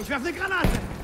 Ich werfe eine Granate!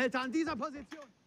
Behälter an dieser Position!